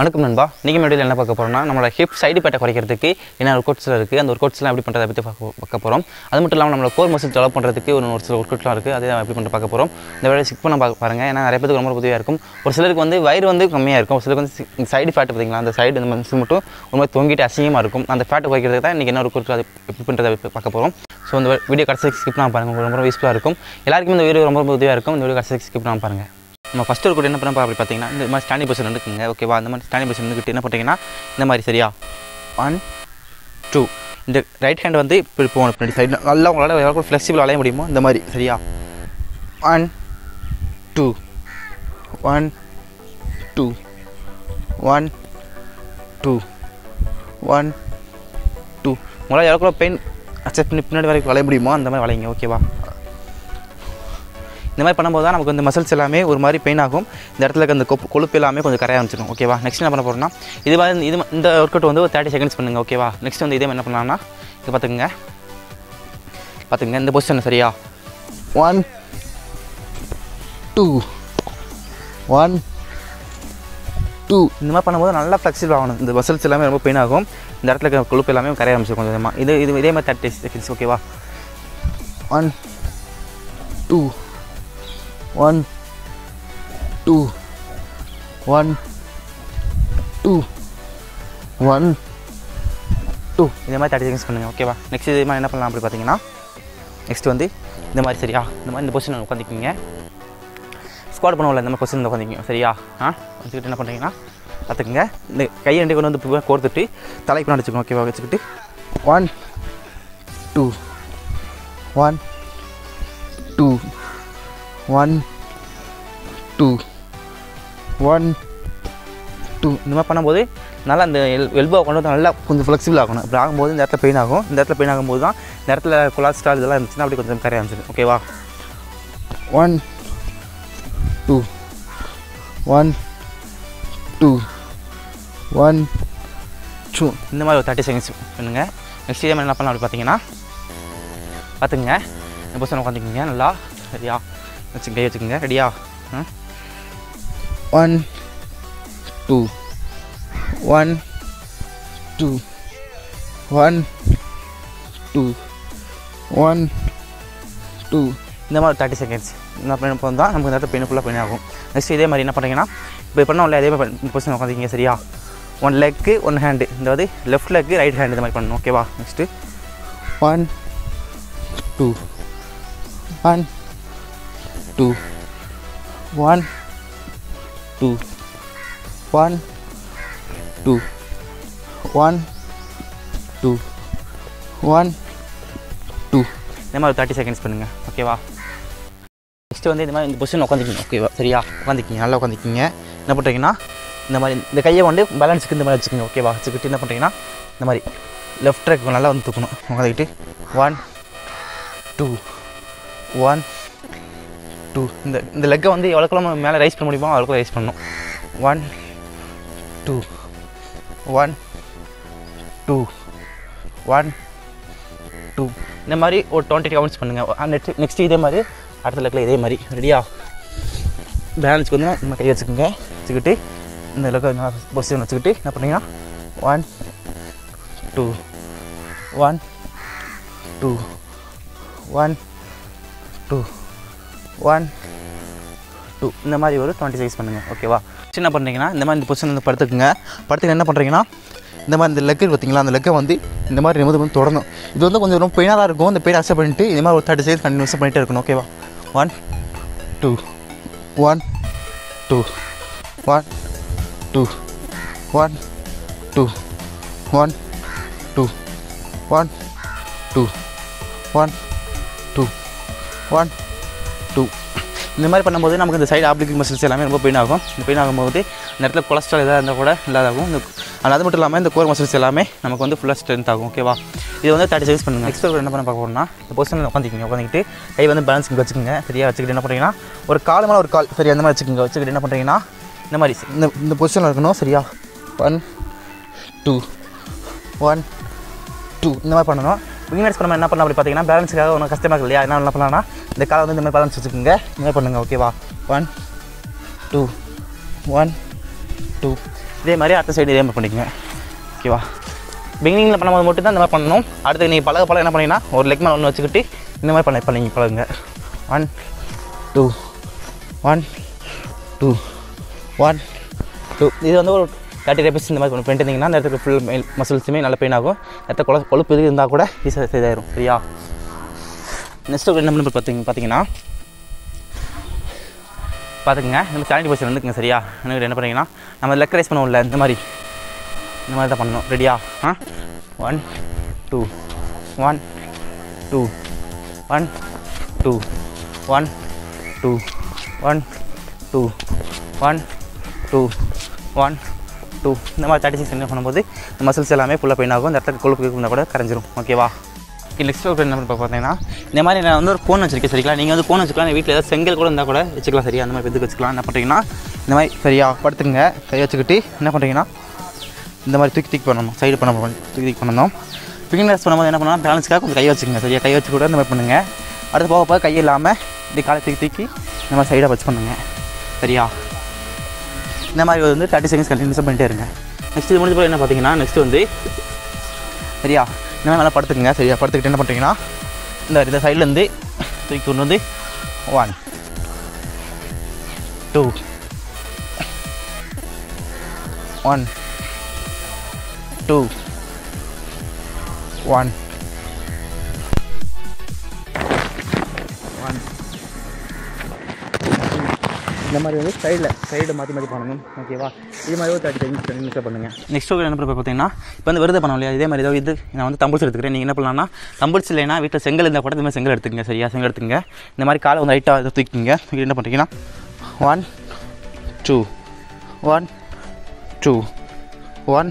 வணக்கம் நண்பா. நீங்கள் வீடியோவில் என்ன பார்க்க போகிறோம்னா நம்மளோட ஹிப் சைடு பேட்டை குறைக்கிறதுக்கு என்ன ஒரு கோட்ஸில் இருக்குது அந்த ஒரு கோட்ஸ்லாம் எப்படி பண்ணுறதை பற்றி பார்க்க பார்க்க போகிறோம் அது மட்டும் இல்லாமல் நம்மளோட கோர் மசில் டெவலப் பண்ணுறதுக்கு ஒரு ஒரு சில ஒர்க் அவுட்லாம் இருக்குது அதை எப்படி பண்ணி பார்க்க போகிறோம் இந்த வேலையை ஸ்கிப் பண்ண பார்க்க பாருங்கள் ஏன்னா நிறைய பேருக்கு ரொம்ப உதவியாக இருக்கும். ஒரு சிலருக்கு வந்து வயிறு வந்து கம்மியாக இருக்கும். ஒரு சிலருக்கு வந்து சைடு ஃபேட் பார்த்தீங்களா? அந்த சைடு இந்த மசில் மட்டும் ஒரு மாதிரி தொங்கிட்டு அசிங்கமாக இருக்கும். அந்த ஃபேட்டை குறைக்கிறதுக்கு தான் இன்றைக்கி என்ன ஒரு கோட் அது எப்படி பண்ணுறதை பார்க்க போகிறோம் ஸோ இந்த வீடியோ கடைசி ஸ்கிப் பண்ணாமல் பாருங்கள் ரொம்ப யூஸ்ஃபுல்லாக இருக்கும். எல்லாருக்கும் இந்த வீடியோ ரொம்ப ரொம்ப உதவியாக இருக்கும். இந்த வீடியோ கடைசி ஸ்கிப் பண்ணாமல் பாருங்கள் நம்ம ஃபஸ்ட்டு ஒரு கூட என்ன பண்ண அப்படி பார்த்தீங்கன்னா இந்த மாதிரி ஸ்டாண்டிங் பொசிஷன் இருக்குங்க ஓகேவா அந்த மாதிரி ஸ்டாண்டிங் பொசிஷன் இருந்துக்கிட்டு என்ன பண்ணுறீங்கன்னா இந்த மாதிரி சரியா? ஒன் டூ இந்த ரைட் ஹேண்ட் வந்து இப்படி போகணும் பின்னாடி சைடில் நல்லா உங்களால் எவ்வளோ ஃப்ளெக்சிபிள் அலைய முடியுமோ இந்த மாதிரி சரியா? One two one two one two one two உங்களால் எவ்வளோ பெயின் அக்செப்ட் பண்ணி பின்னாடி வரைக்கும் வளைய முடியுமோ அந்த மாதிரி வளையுங்க ஓகேவா இந்த மாதிரி பண்ணும்போது தான் நமக்கு இந்த மசில்ஸ் எல்லாமே ஒரு மாதிரி பெயின் ஆகும். இந்த இடத்துல இருக்க அந்த கொப்பு கொழுப்பு எல்லாமே கொஞ்சம் கரைய ஆரம்பிச்சிடும். ஓகேவா நெக்ஸ்ட் என்ன பண்ண போகிறோம்னா இது மாதிரி இது இந்த ஒர்க் அவுட் வந்து ஒரு தேர்ட்டி செகண்ட்ஸ் பண்ணுங்கள் ஓகேவா நெக்ஸ்ட் வந்து இதே என்ன பண்ணலாம்னா இது பார்த்துக்குங்க. பார்த்துக்குங்க. இந்த பொசிஷன் சரியா? ஒன் டூ ஒன் டூ இந்த மாதிரி பண்ணும்போது நல்லா ஃப்ளெக்சிபிள் ஆகணும். இந்த மசில்ஸ் எல்லாமே ரொம்ப பெயின் ஆகும். இந்த இடத்துல இருக்க கொழுப்பு எல்லாமே கரைய ஆரம்பிச்சிடும் கொஞ்சம் கொஞ்சமாக இது இது இதே மாதிரி தேர்ட்டி செகண்ட்ஸ் ஓகேவா one two one two one two one two இந்த மாதிரி தேர்ட்டி செகண்ட்ஸ் பண்ணுங்கள் ஓகேவா நெக்ஸ்ட் இது மாதிரி என்ன பண்ணலாம் அப்படி பார்த்தீங்கன்னா நெக்ஸ்ட் வந்து இந்த மாதிரி சரியா? இந்த மாதிரி இந்த பொசிஷன் உட்காந்துக்கிங்க ஸ்குவாட் பண்ணுவோம்ல இந்த மாதிரி பொசிஷன் உட்காந்துக்கிங்க சரியா? ஆ? வச்சுக்கிட்டு என்ன பண்ணுறீங்கன்னா பார்த்துக்குங்க. இந்த கையை ரெண்டு கொண்டு வந்து கோர்த்துட்டு தலைக்கு பின்னாடி ஓகேவா வச்சுக்கிட்டு. One two one one two one two இந்த மாதிரி பண்ணும்போது நல்லா அந்த எல் எல்போ கொண்டு வந்து நல்லா கொஞ்சம் ஃப்ளெக்சிபிள் ஆகணும். இப்படி ஆகும்போது இந்த இடத்துல பெயின் ஆகும். இந்த இடத்துல பெயின் ஆகும்போது தான் இந்த இடத்துல கொலாஸ்ட்ரால் இதெல்லாம் இருந்துச்சுன்னா அப்படி கொஞ்சம் கரைய ஆரம்பிச்சிடும் ஓகேவா one two one two one two இந்த மாதிரி ஒரு தேர்ட்டி செகண்ட்ஸ் பண்ணுங்கள் நெக்ஸ்ட் இதே மாதிரி என்ன பண்ணலாம் அப்படி பார்த்தீங்கன்னா பார்த்துங்க இந்த பொசிஷன் உட்காந்துக்கிங்க. நல்லா சரியா? வச்சு கை வச்சுக்கோங்க ரெடியா one two one two one two one two இந்த மாதிரி தேர்ட்டி செகண்ட்ஸ் என்ன பண்ண தான் நமக்கு இந்த இடத்துல பெயின் ஃபுல்லாக பெயின் ஆகும். நெக்ஸ்ட் இதே மாதிரி என்ன பண்ணுறீங்கன்னா இப்போ பண்ணோம்ல அதே மாதிரி பொசிஷன் உட்காந்துக்கிங்க சரியா? ஒன் லெக்கு ஒன் ஹேண்டு இந்த லெஃப்ட் லெக்கு ரைட் ஹேண்டு இந்த மாதிரி பண்ணணும் ஓகேவா next one two one two one two one two one two one two இந்த மாதிரி தேர்ட்டி செகண்ட்ஸ் பண்ணுங்கள் ஓகேவா நெக்ஸ்ட்டு வந்து இந்த மாதிரி இந்த பொசிஷன் உட்காந்துக்கிங்க ஓகேவா சரியா? உட்காந்துக்கிங்க நல்லா உட்காந்துக்கிங்க என்ன பண்ணுறீங்கன்னா இந்த மாதிரி இந்த கையை வந்து பேலன்ஸுக்கு இந்த மாதிரி வச்சுக்கோங்க. ஓகேவா வச்சுக்கிட்டு என்ன பண்ணுறீங்கன்னா இந்த மாதிரி லெஃப்ட் ட்ராக் நல்லா வந்து தூக்கணும். உட்காந்துக்கிட்டு ஒன் டூ ஒன் டூ இந்த இந்த லெக்கை வந்து எவ்வளோக்குள்ள நம்ம மேலே ரைஸ் பண்ண முடியுமோ அவ்வளோக்கு ரைஸ் பண்ணணும். One two one two one two இந்த மாதிரி ஒரு டுவெண்ட்டி கவுண்ட்ஸ் பண்ணுங்கள் நெக்ஸ்ட் நெக்ஸ்ட் இதே மாதிரி அடுத்த லெக்கில் இதே மாதிரி. ரெடியா பேலன்ஸ்க்கு வந்து நம்ம கை வச்சுக்கோங்க. வச்சுக்கிட்டு இந்த லெக்கை பொசிஷன் வச்சுக்கிட்டு என்ன பண்ணீங்கன்னா one two one two one two one two இந்த மாதிரி ஒரு டுவெண்ட்டி சைஸ் பண்ணுங்கள் ஓகேவா என்ன பண்ணுறீங்கன்னா இந்த மாதிரி இந்த பொசிஷன் வந்து படுத்துக்குங்க. படுத்துக்க என்ன பண்ணுறீங்கன்னா இந்த மாதிரி இந்த லெக்கு பார்த்தீங்களா அந்த லெக்கை வந்து இந்த மாதிரி நிமிடம் வந்து தொடணும். இது வந்து கொஞ்சம் ரொம்ப பெயினாக தான் இருக்கும். இந்த பெயின் அக்செப்ட் பண்ணிட்டு இந்த மாதிரி ஒரு தேர்ட்டி சைஸ் கண்டினியூஸாக பண்ணிகிட்டே இருக்கணும். ஓகேவா one two one two one two one two one two one two one two one இந்த மாதிரி பண்ணும்போது நமக்கு இந்த சைடு ஆப்ளிக் மசில்ஸ் எல்லாமே ரொம்ப பெயின் ஆகும். இந்த பெயின் ஆகும்போது இந்த இடத்துல கொலஸ்ட்ரால் எதாவது இருந்தால் கூட இல்லாதாகும் இந்த அது மட்டும் இல்லாமல் இந்த கோர் மசில்ஸ் எல்லாமே நமக்கு வந்து ஃபுல்லாக ஸ்ட்ரென்த் ஆகும் ஓகேவா இது வந்து தேர்ட்டி சைஸ் பண்ணுங்கள் நெக்ஸ்ட் என்ன பண்ண பார்க்க போகிறோம்னா இந்த பொசிஷனில் உட்காந்துக்கிங்க உட்காந்துக்கிட்டு கை வந்து பேலன்ஸ் வச்சுக்கோங்க. சரியாக வச்சுக்கிட்டு என்ன பண்ணுறீங்கன்னா ஒரு கால் மேலே ஒரு கால். சரி அந்த மாதிரி வச்சுக்கோங்க. வச்சுக்கிட்டு என்ன பண்ணுறீங்கன்னா இந்த மாதிரி இந்த இந்த பொசிஷனில் இருக்கணும். சரியா? ஒன் டூ ஒன் டூ இந்த மாதிரி பண்ணணும். பிகினர்ஸ் நம்ம என்ன பண்ணலாம் அப்படி பார்த்தீங்கன்னா பேலன்ஸுக்காக ஒன்றும் கஷ்டமாக இருக்கு இல்லையா? என்ன பண்ணலாம்னா இந்த காலை வந்து இந்த மாதிரி பேலன்ஸ் வச்சுக்கோங்க. இந்த மாதிரி பண்ணுங்கள் ஓகேவா ஒன் டூ ஒன் டூ இதே மாதிரி அடுத்த சைடு இதே மாதிரி பண்ணிக்கோங்க. ஓகேவா பிகினிங்கில் பண்ணும்போது மட்டும் தான் இந்த மாதிரி பண்ணணும். அடுத்து நீங்கள் பழக பழக என்ன பண்ணீங்கன்னா ஒரு லெக் மேலே ஒன்று வச்சுக்கிட்டு இந்த மாதிரி பண்ண பண்ணி பழகுங்க. One two one two one two இது வந்து ஒரு தேர்ட்டி ரேபிஸ் இந்த மாதிரி பண்ணி பண்ணிட்டு அந்த இடத்துக்கு ஃபுல் மசில்ஸுமே நல்ல பெயின் ஆகும். இடத்த கொல கொழுப்பு இது இருந்தால் கூட ஈஸியாக சரியாயிரும் சரியா? நெக்ஸ்ட் என்ன பண்ணி பார்த்தீங்க பார்த்தீங்கன்னா பார்த்துக்குங்க இந்த சேனல் பொசிஷன் வந்துக்குங்க சரியா? எனக்கு என்ன பண்ணுறீங்கன்னா நம்ம லெக் ரைஸ் பண்ணுவோம்ல இந்த மாதிரி. இந்த மாதிரி தான் பண்ணணும். ரெடியா ஆ? One two one two one two one two one two one two one two இந்த மாதிரி தேர்ட்டி சிக்ஸ் என்ன பண்ணும்போது இந்த மசில்ஸ் எல்லாமே ஃபுல்லாக பெயின் ஆகும். இந்த இடத்துல கொழுப்பு இருந்தால் கூட கரைஞ்சிரும். ஓகேவா நெக்ஸ்ட் ஒர்க் என்ன பண்ண பார்த்தீங்கன்னா இந்த மாதிரி நான் வந்து ஒரு ஃபோன் வச்சிருக்கேன் சரிங்களா? நீங்கள் வந்து ஃபோன் வச்சுக்கலாம். வீட்டில் ஏதாவது செங்கல் கூட இருந்தால் கூட வச்சுக்கலாம் சரியா? அந்த மாதிரி எதுக்கு வச்சுக்கலாம். என்ன பண்ணுறீங்கன்னா இந்த மாதிரி சரியா படுத்துங்க கை வச்சுக்கிட்டு என்ன பண்ணுறீங்கன்னா இந்த மாதிரி தூக்கி தூக்கி பண்ணணும். சைடு பண்ண தூக்கி தூக்கி பண்ணணும். பிகினர்ஸ் பண்ணும்போது என்ன பண்ணலாம் பேலன்ஸ்க்காக கொஞ்சம் கை வச்சுக்கோங்க சரியா? கை வச்சு கூட இந்த மாதிரி பண்ணுங்கள் அடுத்து போக போக கை இல்லாமல் இப்படி காலை தூக்கி தூக்கி இந்த மாதிரி சைடாக வச்சு பண்ணுங்க சரியா? இந்த மாதிரி வந்து தேர்ட்டி செகண்ட்ஸ் கண்டினியூஸாக பண்ணிட்டே இருங்க. நெக்ஸ்ட் இது முடிஞ்ச போது என்ன பார்த்தீங்கன்னா நெக்ஸ்ட் வந்து சரியா? இந்த மாதிரி நல்லா படுத்துக்குங்க. சரியா? படுத்துக்கிட்டு என்ன பண்ணுறீங்கன்னா இந்த இந்த சைட்லேருந்து தூக்கி கொண்டு வந்து one two one two one one இந்த மாதிரி வந்து சைடில் சைடு மாற்றி மாற்றி பண்ணணும். ஓகேவா இது மாதிரி ஒரு தேர்ட்டி செகண்ட்ஸ் நிமிஷம் பண்ணுங்கள் நெக்ஸ்ட் என்ன பார்த்தீங்கன்னா இப்போ வந்து விருது பண்ணோம் இல்லையா? இதே மாதிரி ஏதோ இது நான் வந்து தம்பிள்ஸ் எடுத்துக்கிறேன். நீங்கள் என்ன பண்ணலாம்னா தம்பிள்ஸ் இல்லைனா வீட்டில் செங்கல் இருந்தால் கூட இந்த மாதிரி செங்கல் எடுத்துக்கங்க சரியா? செங்கல் எடுத்துங்க இந்த மாதிரி காலை வந்து ரைட்டாக இதை தூக்கிங்க என்ன பண்ணுறீங்கன்னா one two one two one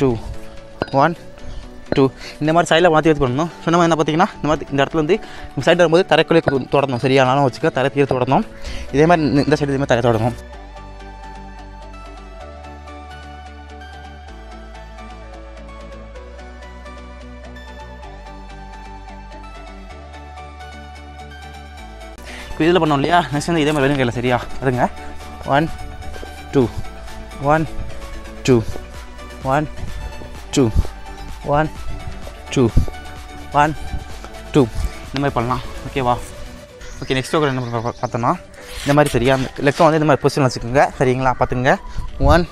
two one two இந்த மாதிரி சைடில் மாற்றி எடுத்து பண்ணணும் சொன்ன மாதிரி என்ன பார்த்தீங்கன்னா இந்த மாதிரி இந்த இடத்துல வந்து சைடு வரும்போது தரைக்குள்ளே தொடரணும். சரியா? நானும் வச்சுக்க தரை தீர தொடரணும். இதே மாதிரி இந்த- இந்த சைடு இதே மாதிரி தரை தொடரணும். இப்போ இதில் பண்ணோம் இல்லையா? நெக்ஸ்ட் வந்து இதே மாதிரி வெறும் கையில் சரியா? அதுங்க one two one two one two one two one two இந்த மாதிரி பண்ணலாம். ஓகேவா ஓகே நெக்ஸ்ட் ஒர்க் என்ன பார்த்தோம்னா இந்த மாதிரி சரியா அந்த லெக்கை வந்து இந்த மாதிரி பொசிஷன் வச்சுக்கோங்க. சரிங்களா? பார்த்துங்க ஒன்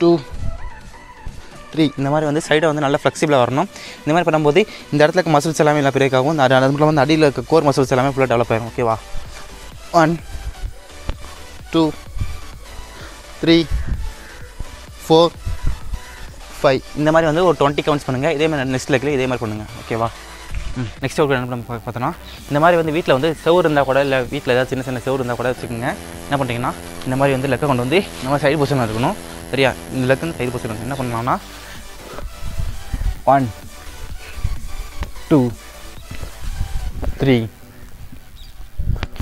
டூ த்ரீ இந்த மாதிரி வந்து சைடை வந்து நல்லா ஃப்ளெக்சிபிளாக வரணும். இந்த மாதிரி பண்ணும்போது இந்த இடத்துல இருக்க மசில்ஸ் எல்லாமே எல்லாம் பிரேக் ஆகும். அது அது மட்டும் வந்து அடியில் இருக்க கோர் மசில்ஸ் எல்லாமே ஃபுல்லாக டெவலப் ஆயிரும். ஓகேவா one two three four five இந்த மாதிரி வந்து ஒரு டுவெண்ட்டி கவுண்ட்ஸ் பண்ணுங்கள் இதே மாதிரி நெக்ஸ்ட் லெக்கில் இதே மாதிரி பண்ணுங்கள் ஓகேவா ம் நெக்ஸ்ட் ஒரு என்ன பண்ண பார்த்தோன்னா இந்த மாதிரி வந்து வீட்டில் வந்து செவ் இருந்தால் கூட இல்லை வீட்டில் ஏதாவது சின்ன சின்ன செவ் இருந்தால் கூட வச்சுக்கோங்க. என்ன பண்ணுறீங்கன்னா இந்த மாதிரி வந்து லெக்கை கொண்டு வந்து இந்த மாதிரி சைடு பொசிஷன் இருக்கணும். சரியா? இந்த லெக்கு வந்து சைடு பொசிஷன் என்ன பண்ணலாம்னா one two three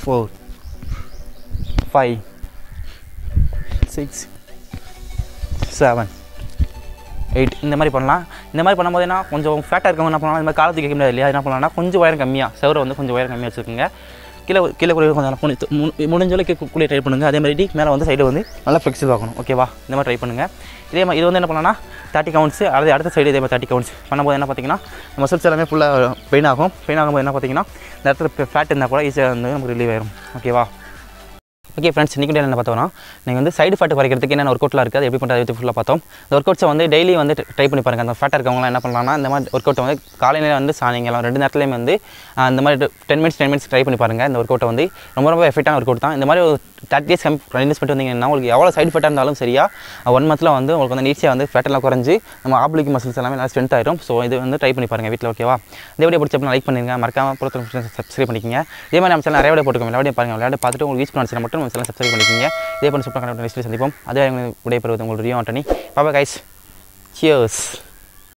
four five six seven eight இந்த மாதிரி பண்ணலாம். இந்த மாதிரி பண்ணும்போது என்ன கொஞ்சம் ஃபேட்டாக இருக்கவங்க என்ன பண்ணலாம் இந்த மாதிரி காலத்துக்கு கேட்க முடியாது இல்லையா? என்ன பண்ணலாம்னா கொஞ்சம் உயரம் கம்மியாக செவரை வந்து கொஞ்சம் உயரம் கம்மியாக வச்சுக்கோங்க கீழே கீழே கூட கொஞ்சம் புனி மு- முடிஞ்ச அளவுக்கு ட்ரை பண்ணுங்கள் அதே மாதிரி மேலே வந்து சைடு வந்து நல்லா ஃப்ளெக்சிபிள் ஆகணும். ஓகேவா இந்த மாதிரி ட்ரை பண்ணுங்கள் இதே மாதிரி இது வந்து என்ன பண்ணலாம்னா தேர்ட்டி கவுண்ட்ஸ் அது அடுத்த சைடு இதே மாதிரி தேர்ட்டி கவுண்ட்ஸ் பண்ணும்போது என்ன பார்த்தீங்கன்னா மசில்ஸ் எல்லாமே ஃபுல்லாக பெயின் ஆகும். பெயின் ஆகும்போது என்ன பார்த்தீங்கன்னா இந்த இடத்துல ஃபேட் இருந்தால் கூட ஈஸியாக வந்து நமக்கு ரிலீவ் ஆயிரும். ஓகேவா ஓகே ஃப்ரெண்ட்ஸ் இன்றைக்கி என்ன பார்த்தோம்னா நீங்கள் வந்து சைடு ஃபேட்டு குறைக்கிறதுக்கு என்னென்ன ஒர்க் அவுட்லாம் இருக்குது அது எப்படி பண்ணுறது ஃபுல்லாக பார்த்தோம். இந்த ஒர்க் அவுட்ஸை வந்து டெய்லி வந்து ட்ரை பண்ணி பாருங்கள் அந்த ஃபேட்டாக இருக்கவங்களாம் என்ன பண்ணலாம்னா இந்த மாதிரி ஒர்க் அவுட்டை வந்து காலையில் வந்து சாயங்காலம் ரெண்டு நேரத்துலையும் வந்து அந்த மாதிரி ten minutes ten minutes try பண்ணி பாருங்கள் இந்த ஒர்க் அவுட்டை வந்து ரொம்ப ரொம்ப எஃபெக்டான ஒர்க் அவுட் தான். இந்த மாதிரி ஒரு தேர்ட்டி டேஸ் கம் கண்டினியூஸ் பண்ணிட்டு வந்தீங்கன்னா உங்களுக்கு எவ்வளோ சைடு ஃபேட்டாக இருந்தாலும் சரியா ஒன் மந்தில் வந்து உங்களுக்கு வந்து நீட்ஸியாக வந்து ஃபேட்டெல்லாம் குறைஞ்சி நம்ம ஆப்ளிக் மசில்ஸ் எல்லாமே நல்லா ஸ்ட்ரென்த் ஆயிரும். ஸோ இது வந்து ட்ரை பண்ணி பாருங்கள் வீட்டில் ஓகேவா இந்த வீடியோ பிடிச்சப்ப லைக் பண்ணுங்கள் மறக்காம பொறுத்த சப்ஸ்கிரைப் பண்ணிக்கங்க. இதே மாதிரி நம்ம சேனல் நிறைய வீடியோ போட்டுக்கோங்க விளையாடி பாருங்கள் விளையாடி பார்த்துட்டு உங்களுக்கு யூஸ் பண்ண மட்டும் நம்ம சேனல் சப்ஸ்கிரைப் பண்ணிக்கங்க. இதே பண்ணி சூப்பராக கண்டிப்பாக நெக்ஸ்ட் சந்திப்போம். அதே பெறுவது உங்களுடைய ஆண்டனி பாபா கைஸ் சியர்ஸ்